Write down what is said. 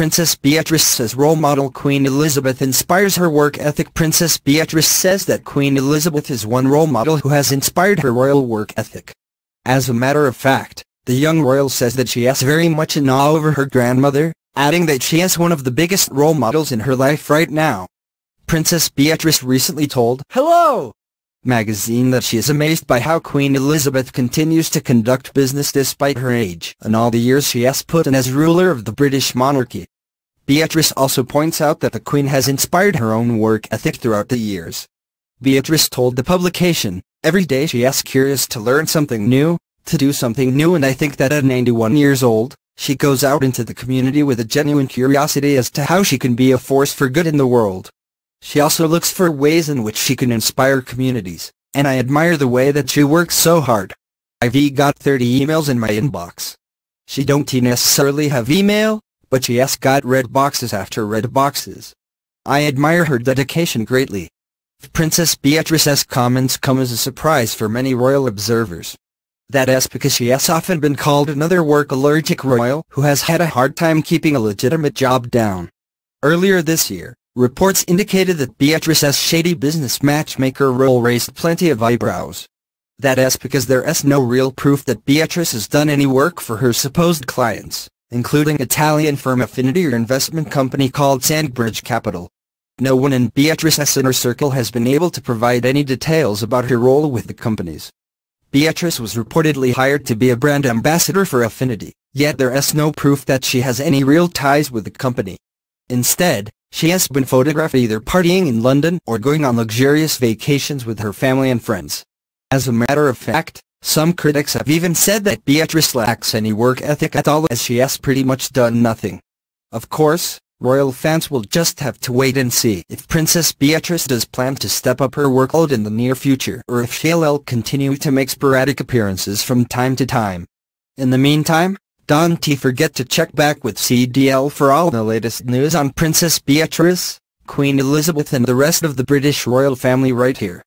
Princess Beatrice says role model Queen Elizabeth inspires her work ethic Princess Beatrice says that Queen Elizabeth is one role model who has inspired her royal work ethic. As a matter of fact, the young royal says that she is very much in awe over her grandmother, adding that she is one of the biggest role models in her life right now. Princess Beatrice recently told Hello! magazine that she is amazed by how Queen Elizabeth continues to conduct business despite her age and all the years she has put in as ruler of the British monarchy. Beatrice also points out that the Queen has inspired her own work ethic throughout the years. Beatrice told the publication, Every day she is curious to learn something new, to do something new and I think that at 91 years old, she goes out into the community with a genuine curiosity as to how she can be a force for good in the world. She also looks for ways in which she can inspire communities, and I admire the way that she works so hard. I've got 30 emails in my inbox. She don't necessarily have email, but she has got red boxes after red boxes. I admire her dedication greatly. Princess Beatrice's comments come as a surprise for many royal observers. That is because she has often been called another work-allergic royal who has had a hard time keeping a legitimate job down. Earlier this year, Reports indicated that Beatrice's shady business matchmaker role raised plenty of eyebrows. That is because there is no real proof that Beatrice has done any work for her supposed clients, including Italian firm Afiniti or investment company called Sandbridge Capital. No one in Beatrice's inner circle has been able to provide any details about her role with the companies. Beatrice was reportedly hired to be a brand ambassador for Afiniti, yet there is no proof that she has any real ties with the company. Instead, she has been photographed either partying in London or going on luxurious vacations with her family and friends. As a matter of fact, some critics have even said that Beatrice lacks any work ethic at all as she has pretty much done nothing. Of course, royal fans will just have to wait and see if Princess Beatrice does plan to step up her workload in the near future or if she'll continue to make sporadic appearances from time to time. In the meantime, don't forget to check back with CDL for all the latest news on Princess Beatrice, Queen Elizabeth and the rest of the British royal family right here.